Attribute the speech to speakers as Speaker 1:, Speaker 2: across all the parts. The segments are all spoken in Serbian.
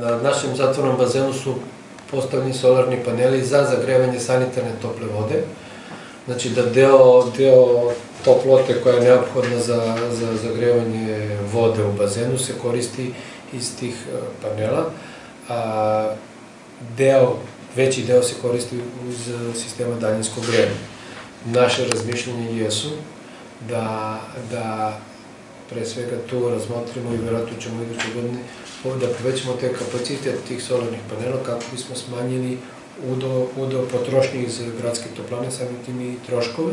Speaker 1: Na našem zatvornom bazenu su postavljeni solarni paneli za zagrevanje sanitarne tople vode. Znači da deo, deo toplote koja je neophodna za, za zagrevanje vode u bazenu se koristi iz tih e, panela, a deo, veći deo se koristi uz sistema daljinskog grejanja. Naše razmišljenje jesu da, da pre svega tu razmotrimo i verovatno ćemo iduće godine da povećamo te kapacitet tih solarnih panela kako bismo smanjili udo, udo potrošnje iz gradske toplane, samim tim i troškove.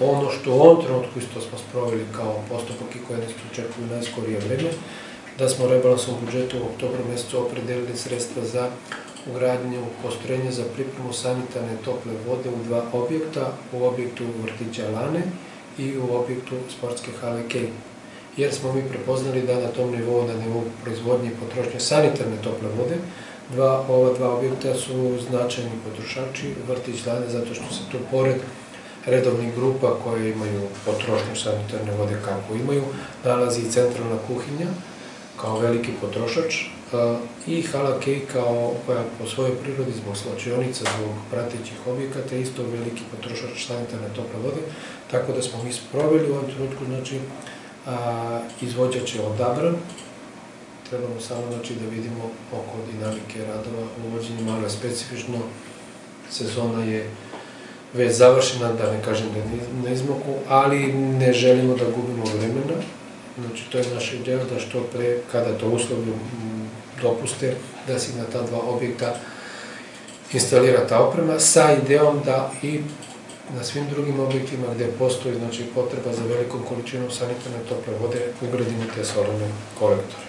Speaker 1: Ono što u ovom trenutku isto smo sproveli kao postupak i koje nas očekuju najskorije vreme, da smo rebalansom budžeta u oktobru mesecu opredelili sredstva za ugradnju postrojenja za pripremu sanitarne tople vode u dva objekta, u objektu vrtića Lane i u objektu sportske hale Kej. Jer smo mi prepoznali da na tom nivou, na nivou proizvodnje i potrošnje sanitarne tople vode, dva, ova dva objekta su značajni potrošači vrtić Lane zato što se tu pored redovnih grupa koje imaju potrošnju sanitarne vode kako imaju, nalazi i centralna kuhinja kao veliki potrošač i Hala Kej kao koja po svojoj prirodi zbog slačionica, zbog pratećih objekata isto veliki potrošač sanitarne tople vode, tako da smo mi sproveli u ovom trenutku, znači, a, izvođač je odabran, trebamo samo znači, da vidimo oko dinamike radova, uvođenje malo je specifično, sezona je već završena, da ne kažem da je na izmoku, ali ne želimo da gubimo vremena, znači to je naša ideja da što pre, kada to uslovi dopuste, da se na ta dva objekta instalira ta oprema, sa idejom da i na svim drugim objektima gde postoji znači, potreba za velikom količinom sanitarne tople vode ugradimo te solarne kolektore.